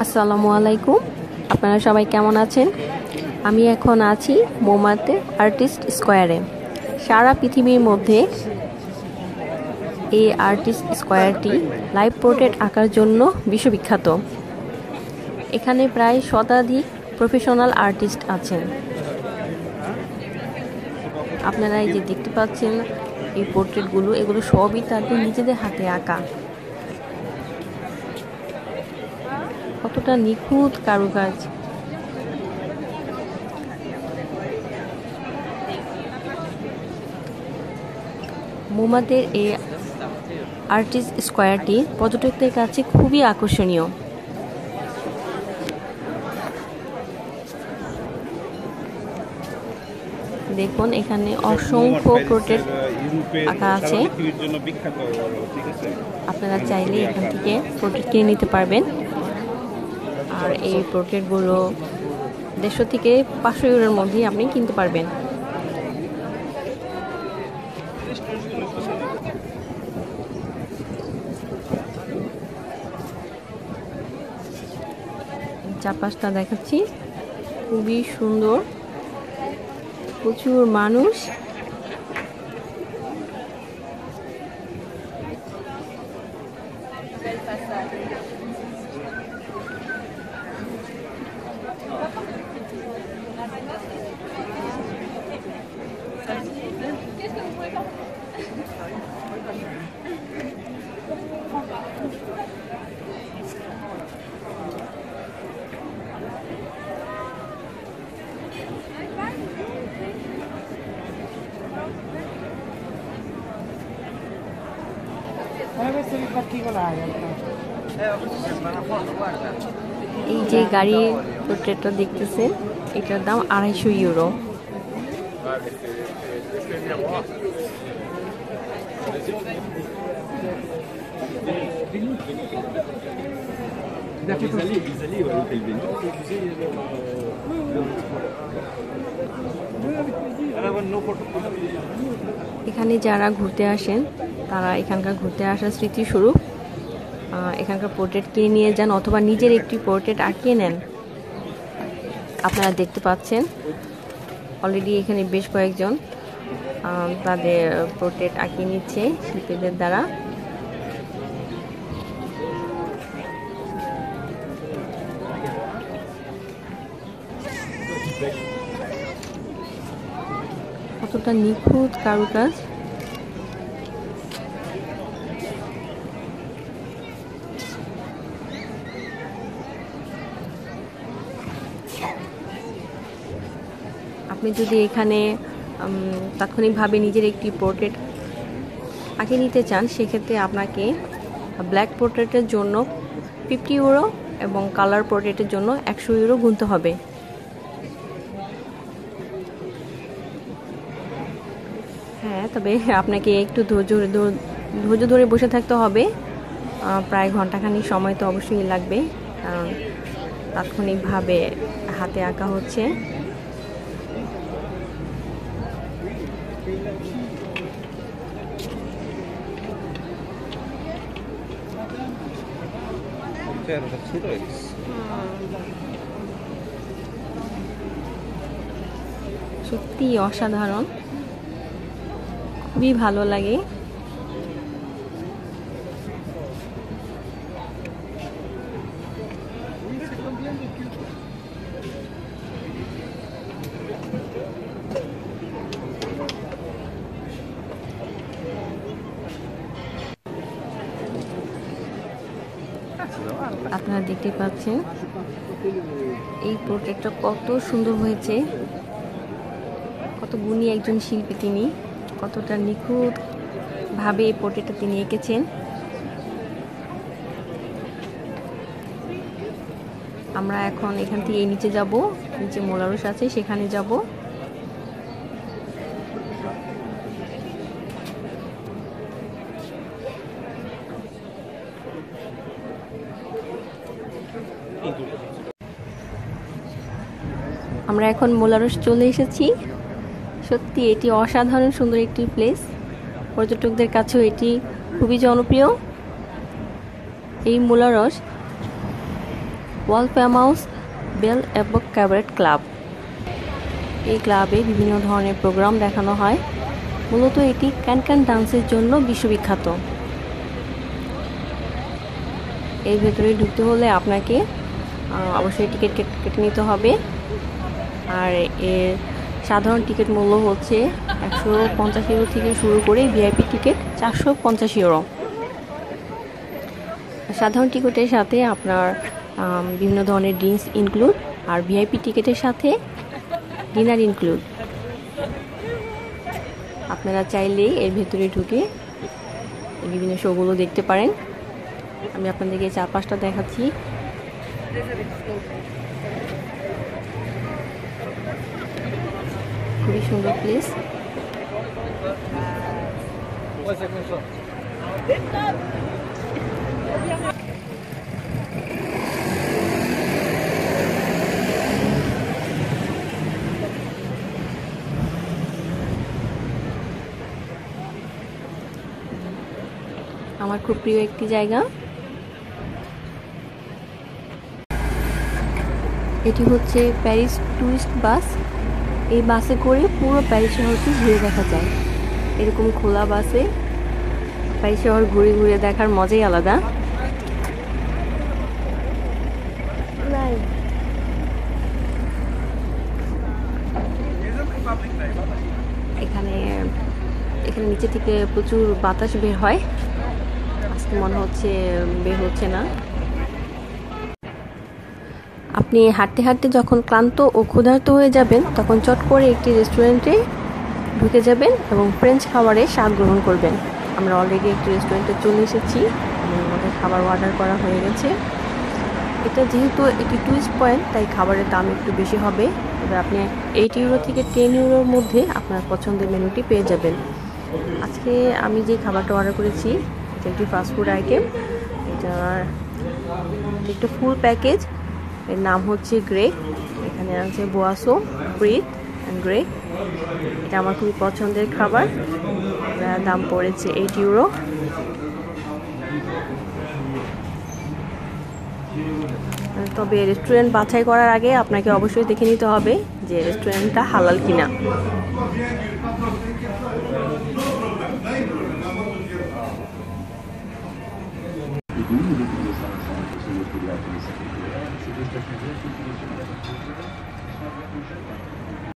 আসসালামু আলাইকুম। আপনারা সবাই কেমন আছেন? আমি এখন আছি মোমাতে আর্টিস্ট স্কোয়ারে। সারা পৃথিবীর মধ্যে এই আর্টিস্ট স্কোয়ারটি লাইভ পোর্ট্রেট আঁকার জন্য বিশ্ববিখ্যাত। এখানে প্রায় শতাধিক প্রফেশনাল আর্টিস্ট আছেন। আপনারা এই যে দেখতে পাচ্ছেন, এই পোর্ট্রেটগুলো, এগুলো সবই তাদের নিজেদের হাতে আঁকা। কতটা নিখুঁত কারুকাজ? মোমাদের এই আর্টিস্ট স্কোয়ারটি পর্যটকদের কাছে খুবই আকর্ষণীয়। দেখুন, এখানে অসংখ্য প্রোটেক্ট আঁকা আছে। আপনারা চাইলে এখান থেকে প্রোটেক্ট কিনে নিতে পারবেন। আর এই প্রোটেক্টগুলো দেড়শো থেকে পাঁচশো ইউরোর মধ্যেই আপনি কিনতে পারবেন। চারপাশটা দেখাচ্ছি। খুবই সুন্দর। প্রচুর মানুষ। এই যে গাড়ির পোর্ট্রেটটা দেখতেছেন এটার দাম আড়াইশো ইউরো এখানে যারা ঘুরতে আসেন তারা এখানকার ঘুরতে আসার স্মৃতিস্বরূপ এখানকার পোর্ট্রেট কিনে নিয়ে যান অথবা নিজের একটি পোর্ট্রেট আঁকিয়ে নেন। আপনারা দেখতে পাচ্ছেন অলরেডি এখানে বেশ কয়েকজন তাদের পোর্ট্রেট আঁকিয়ে নিচ্ছে শিল্পীদের দ্বারা। কতটা নিখুঁত কারুকাজ। আপনি যদি এখানে তাৎক্ষণিকভাবে নিজের একটি পোর্ট্রেট আঁকে নিতে চান, সেক্ষেত্রে আপনাকে ব্ল্যাক পোর্ট্রেটের জন্য ফিফটি ইউরো এবং কালার পোর্ট্রেটের জন্য একশো ইউরো গুনতে হবে। হ্যাঁ তবে আপনাকে একটু ধৈর্য ধৈর্য ধরে বসে থাকতে হবে। প্রায় ঘন্টাখানিক সময় তো অবশ্যই লাগবে। কারণ তাৎক্ষণিকভাবে হাতে আঁকা হচ্ছে। সত্যি অসাধারণ। খুবই ভালো লাগে। আপনারা দেখতে পাচ্ছেন। এই পোর্ট্রেটটা কত সুন্দর হয়েছে। কত গুণী একজন শিল্পী তিনি। কতটা নিখুঁত ভাবে এই পোর্ট্রেটটা তিনি এঁকেছেন। আমরা এখন এখান থেকে নিচে যাব। নিচে মোলারস আছে, সেখানে যাব। আমরা এখন মোলারস চলে এসেছি। সত্যি এটি অসাধারণ সুন্দর একটি প্লেস পর্যটকদের কাছেও এটি খুবই জনপ্রিয়। এই মোলারস ওয়াল ফেমাউস বেল এবং ক্যাবারেট ক্লাব। এই ক্লাবে বিভিন্ন ধরনের প্রোগ্রাম দেখানো হয়। মূলত এটি ক্যান ক্যান ডান্সের জন্য বিশ্ববিখ্যাত। এর ভেতরে ঢুকতে হলে আপনাকে অবশ্যই টিকিট কেটে নিতে হবে। আর এর সাধারণ টিকিট মূল্য হচ্ছে একশো পঞ্চাশ ইউরো থেকে শুরু করে ভিআইপি টিকিট চারশো পঞ্চাশ ইউরো সাধারণ টিকিটের সাথে আপনার বিভিন্ন ধরনের ড্রিঙ্কস ইনক্লুড আর ভিআইপি টিকিটের সাথে ডিনার ইনক্লুড আপনারা চাইলেই এর ভেতরে ঢুকে বিভিন্ন শোগুলো দেখতে পারেন। আমি আপনাদেরকে চার পাঁচটা দেখাচ্ছি। খুবই সুন্দর প্লেস আমার খুব প্রিয় একটি জায়গা। এটি হচ্ছে প্যারিস টুরিস্ট বাস এই বাসে করে পুরো প্যারিস শহরটি ঘুরে দেখা যায়। এরকম খোলা বাসে প্যারিস শহর ঘুরে ঘুরে দেখার মজাই আলাদা। এখানে এখানে নিচে থেকে প্রচুর বাতাস বের হয়। আজকে মনে হচ্ছে বের হচ্ছে না। আপনি হাঁটতে হাঁটতে যখন ক্লান্ত ও ক্ষুধার্ত হয়ে যাবেন, তখন চট করে একটি রেস্টুরেন্টে ঢুকে যাবেন এবং ফ্রেঞ্চ খাবারের স্বাদ গ্রহণ করবেন। আমরা অলরেডি একটি রেস্টুরেন্টে চলে এসেছি। আমাদের খাবার অর্ডার করা হয়ে গেছে। এটা যেহেতু একটি টুরিস্ট পয়েন্ট তাই খাবারের দাম একটু বেশি হবে। তবে আপনি এইট ইউরো থেকে টেন ইউরোর মধ্যে আপনার পছন্দের মেনুটি পেয়ে যাবেন। আজকে আমি যে খাবারটা অর্ডার করেছি, এটা একটি ফাস্টফুড আইটেম এটার এটা একটু ফুল প্যাকেজ এর নাম হচ্ছে গ্রে, এখানে আছে বোয়াসো ব্রিথ অ্যান্ড গ্রে। এটা আমার খুবই পছন্দের খাবার। দাম পড়েছে এইট ইউরো তবে রেস্টুরেন্ট বাছাই করার আগে আপনাকে অবশ্যই দেখে নিতে হবে যে রেস্টুরেন্টটা হালাল কিনা। C'est juste la condition.